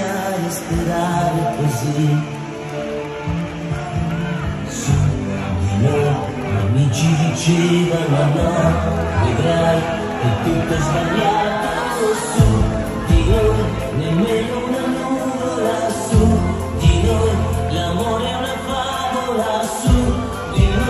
a respirare così. Sognamelo, amici dicevano no Vedrai che tutto è sbagliato su di noi Nemmeno una nuvola su di noi L'amore è una favola su di noi